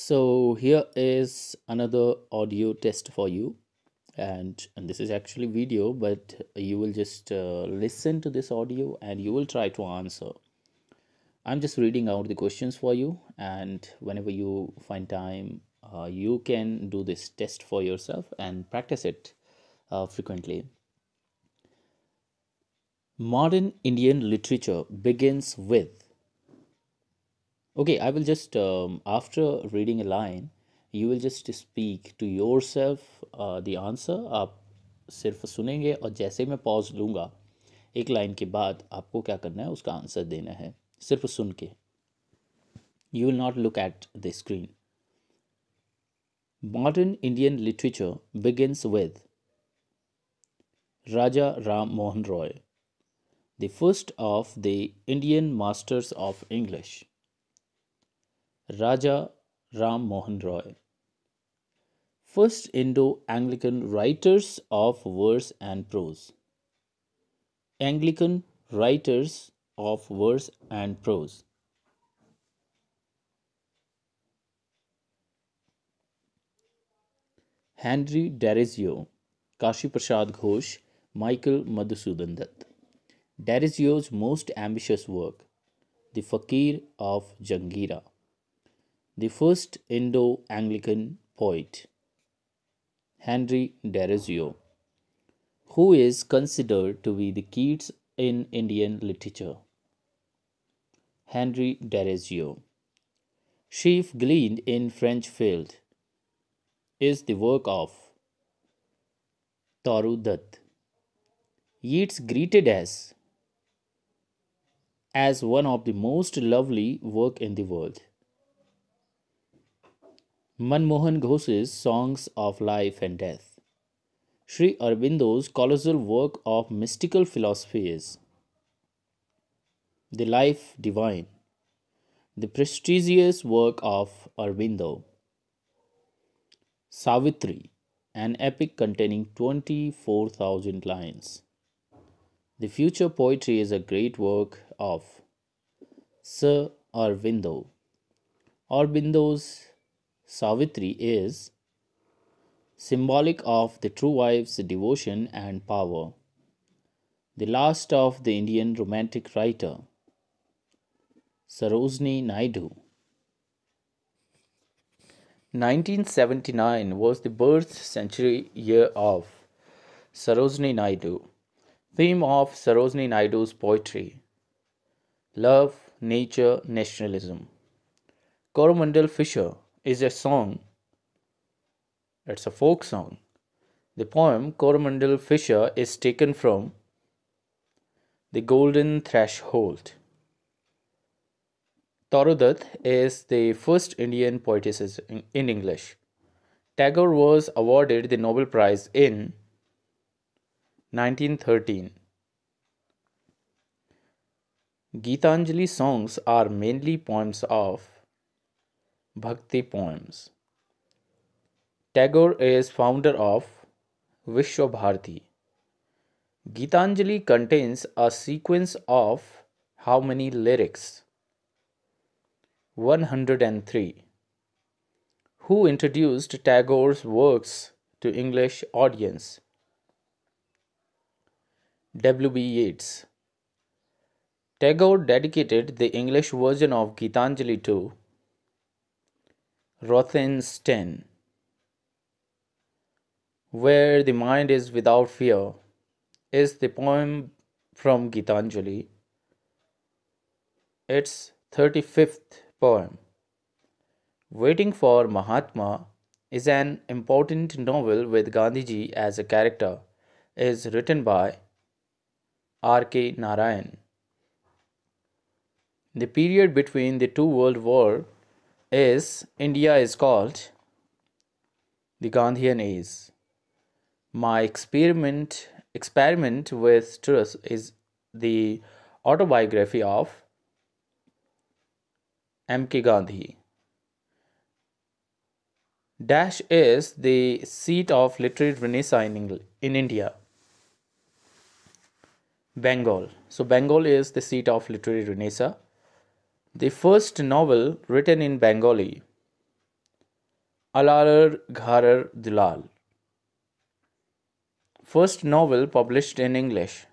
So here is another audio test for you and, and this is actually video but you will just uh, listen to this audio and you will try to answer. I'm just reading out the questions for you and whenever you find time uh, you can do this test for yourself and practice it uh, frequently. Modern Indian literature begins with Okay, I will just, um, after reading a line, you will just speak to yourself the answer आप सिर्फ़ सुनेंगे और जैसे मैं pause लूँगा एक line के बाद आपको क्या करना है उसका आंसर देना है सिर्फ़ सुन के। You will not look at the screen modern Indian literature begins with Raja Ram Mohan Roy the first of the Indian masters of English Raja Ram Mohan Roy. First Indo Anglican writers of verse and prose. Anglican writers of verse and prose. Henry Derozio, Kashi Prasad Ghosh, Michael Madhusudan Dutt. Derozio's most ambitious work, The Fakir of Jangira the first Indo Anglican poet, Henry Derozio, who is considered to be the Keats in Indian literature. Henry Derozio. Sheaf gleaned in French field is the work of Taru Dutt. Yeats greeted as as one of the most lovely work in the world. Manmohan Ghose's Songs of Life and Death. Sri Aurobindo's colossal work of mystical philosophy is The Life Divine, the prestigious work of Aurobindo. Savitri, an epic containing 24,000 lines. The future poetry is a great work of Sir Aurobindo. Aurobindo's Savitri is symbolic of the true wife's devotion and power. The last of the Indian romantic writer, Sarojini Naidu. 1979 was the birth century year of Sarojini Naidu. Theme of Sarojini Naidu's poetry Love, Nature, Nationalism. Coromandel Fisher is a song. It's a folk song. The poem Coromandel Fisher is taken from The Golden Threshold. Taru Dutt is the first Indian poetess in English. Tagore was awarded the Nobel Prize in 1913. Gitanjali songs are mainly poems of Bhakti poems. Tagore is founder of Vishwabharati. Gitanjali contains a sequence of how many lyrics? 103. Who introduced Tagore's works to English audience? W.B. Yeats. Tagore dedicated the English version of Gitanjali to Rothenstein, Where the Mind is Without Fear, is the poem from Gitanjali. Its 35th poem. Waiting for Mahatma is an important novel with Gandhiji as a character, is written by R.K. Narayan. The period between the two world wars is India is called the Gandhian age. My experiment experiment with truth is the autobiography of M.K. Gandhi. Dash is the seat of literary renaissance in, in India. Bengal. So Bengal is the seat of literary renaissance. The first novel written in Bengali Alaler Gharer Dulal. First novel published in English.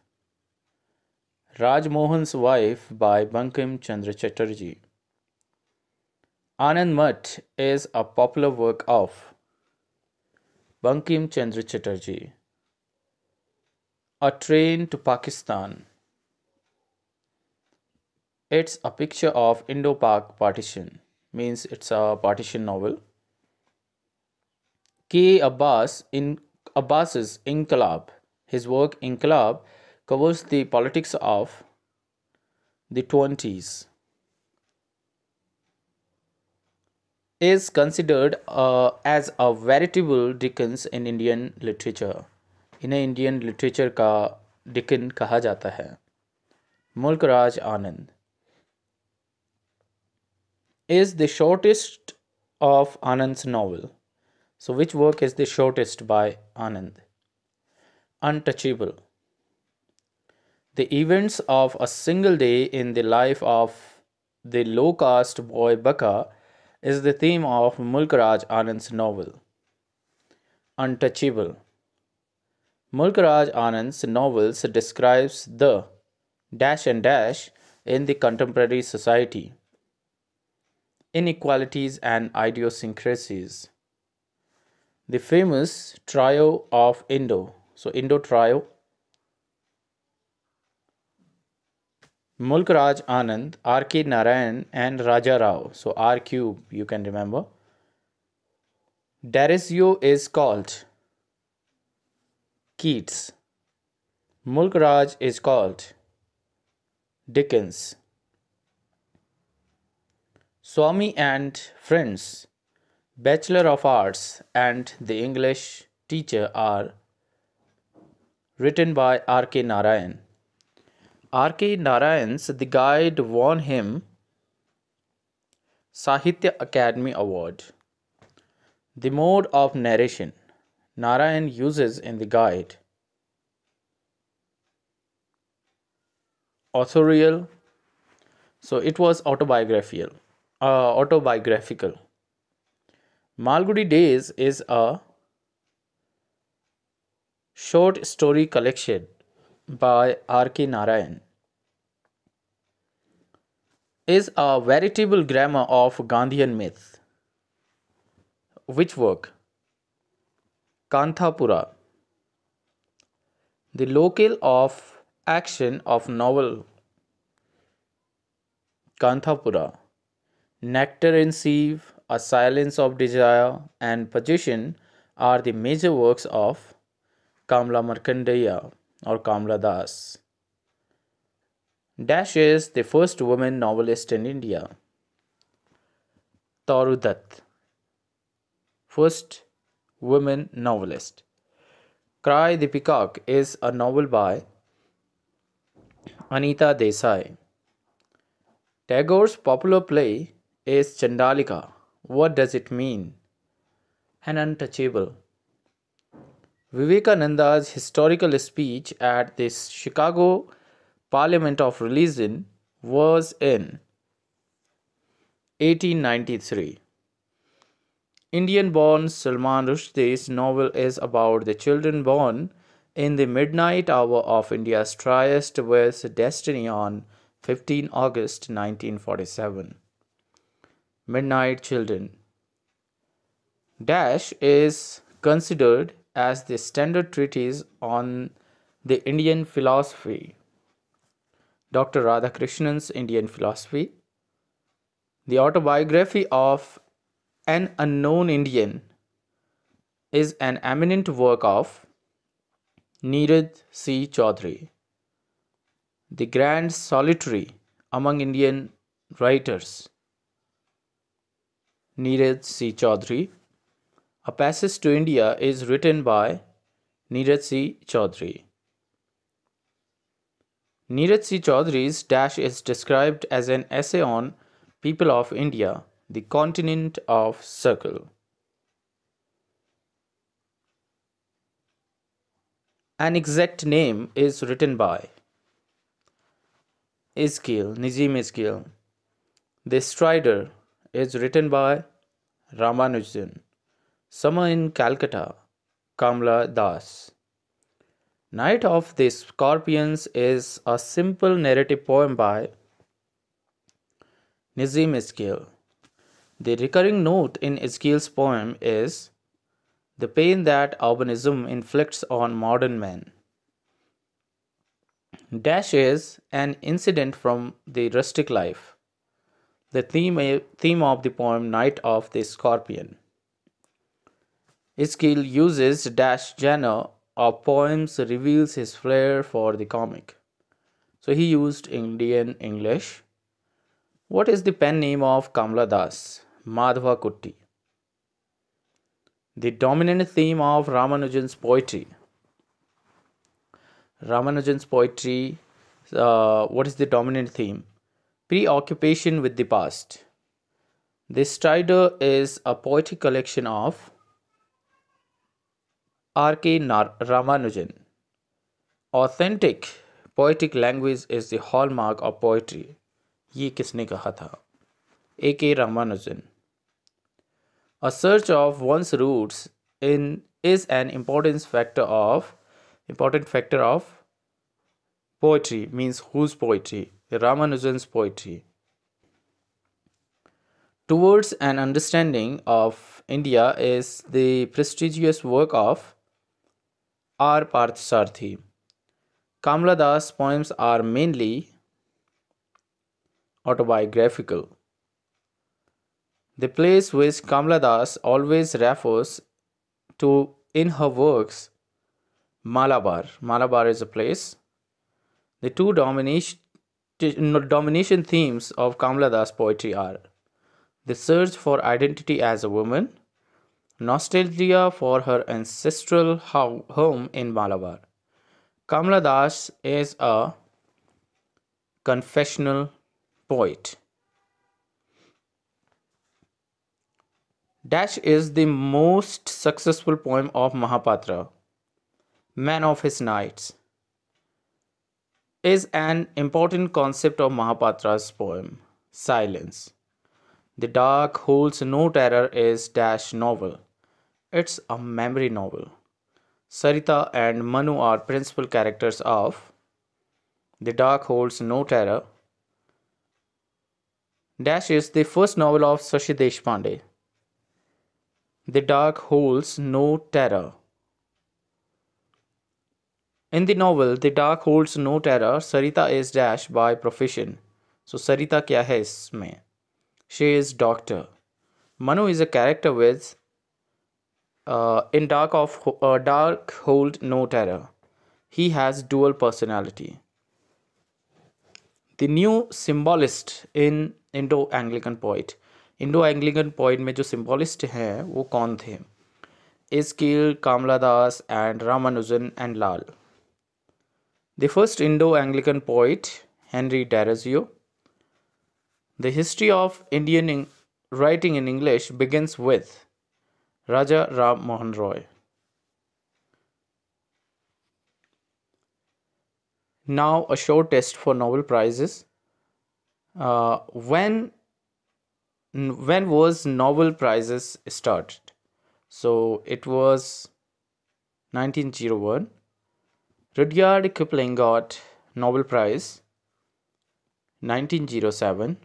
Rajmohan's Wife by Bankim Chandra Chatterjee. Anand Math is a popular work of Bankim Chandra Chatterjee. A Train to Pakistan. It's a picture of Indo-Pak partition, means it's a partition novel. K. Abbas in Abbas's Inqilab. His work Inqilab covers the politics of the 20s. Is considered uh, as a veritable Dickens in Indian literature. इन्हें Indian literature का डिकन कहा जाता है मुल्क Raj Anand is the shortest of Anand's novel. So, which work is the shortest by Anand? Untouchable. The events of a single day in the life of the low caste boy Bakha is the theme of Mulkraj Anand's novel. Untouchable. Mulkraj Anand's novels describes the dash and dash in the contemporary society, inequalities and idiosyncrasies. The famous trio of Indo, so Indo trio, Mulkraj Anand, R.K. Narayan, and Raja Rao. So R cube, you can remember. Derozio is called Keats. Mulk Raj is called Dickens. Swami and Friends, Bachelor of Arts, and the English teacher are written by R.K. Narayan. R.K. Narayan's The Guide won him Sahitya Akademi Award. The mode of narration Narayan uses in the guide. Authorial, so it was autobiographical. Uh, autobiographical. Malgudi Days is a short story collection by R.K. Narayan. Is a veritable grammar of Gandhian myth. Which work? Kanthapura. The locale of action of novel Kanthapura. Nectar and Sieve, A Silence of Desire, and Position are the major works of Kamla Markandeya or Kamla Das. Dash is the first woman novelist in India. Taru Dutt. First woman novelist. Cry the Peacock is a novel by Anita Desai. Tagore's popular play is Chandalika. What does it mean? An untouchable. Vivekananda's historical speech at the Chicago Parliament of Religion was in 1893. Indian born Salman Rushdie's novel is about the children born in the midnight hour of India's tryst with destiny on 15 August 1947. Midnight Children. Dash is considered as the standard treatise on the Indian philosophy. Dr. Radhakrishnan's Indian philosophy. The autobiography of an Unknown Indian is an eminent work of Neeraj C. Chaudhary, the grand solitary among Indian writers. Neeraj C. Chaudhary. A Passage to India is written by Neeraj C. Chaudhary. Neeraj C. Chaudhary's dash is described as an essay on people of India the continent of circle. An exact name is written by Ezekiel, Nissim Ezekiel, The Strider is written by Ramanujan. Summer in Calcutta, Kamla Das. Night of the Scorpions is a simple narrative poem by Nissim Ezekiel. The recurring note in Ezekiel's poem is the pain that urbanism inflicts on modern men. Dash is an incident from the rustic life, the theme, theme of the poem Night of the Scorpion. Ezekiel uses Dash genre of poems reveals his flair for the comic. So he used Indian English. What is the pen name of Kamla Das? Madhava Kutty. The dominant theme of Ramanujan's poetry. Ramanujan's poetry, uh, what is the dominant theme? Preoccupation with the past. The Strider is a poetic collection of R.K. Ramanujan. Authentic poetic language is the hallmark of poetry. ये किसने कहा था ए के Ramanujan A search of one's roots in is an important factor of important factor of poetry means whose poetry Ramanujan's poetry towards an understanding of India is the prestigious work of R. Parthasarathy. Kamla Das' poems are mainly autobiographical. The place which Kamla Das always refers to in her works, Malabar. Malabar is a place. The two domination, domination themes of Kamla Das poetry are the search for identity as a woman nostalgia for her ancestral home in Malabar. Kamla Das is a confessional poet. Dash is the most successful poem of Mahapatra, Man of His Nights, is an important concept of Mahapatra's poem, Silence. The Dark Holds No Terror is Dash novel. It's a memory novel. Sarita and Manu are principal characters of The Dark Holds No Terror. Dash is the first novel of Shashi Deshpande. The Dark Holds No Terror. In the novel, the dark holds no terror. Sarita is dash by profession. So Sarita kya hai isme? She is doctor. Manu is a character with uh, in dark of uh, dark hold no terror. He has dual personality. The new symbolist in Indo Anglican poet. Indo Anglican poet में जो symbolist हैं वो कौन थे Ezekiel कील Das and Ramanujan and Lal. The first Indo Anglican poet, Henry Derozio. The history of Indian in writing in English begins with Raja Ram Mohan Roy. Now, a short test for Nobel Prizes. Uh, when when was Nobel Prizes started? So it was 1901. Rudyard Kipling got Nobel Prize 1907.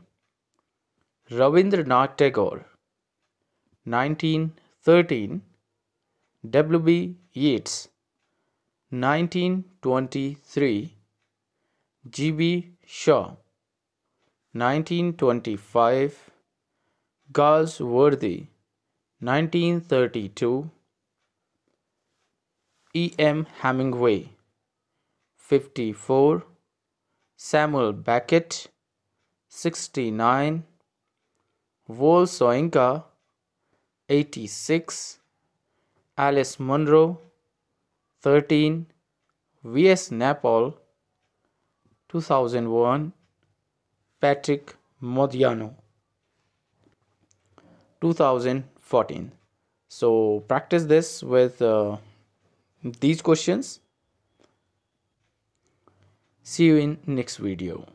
Rabindranath Tagore 1913. W.B. Yeats 1923. G.B. Shaw 1925. Galsworthy 1932. E.M. Hemingway 54. Samuel Beckett 69. Wole Soyinka 86 Alice Munro 13 V.S. Naipaul 2001 Patrick Modiano 2014 so practice this with uh, these questions see you in next video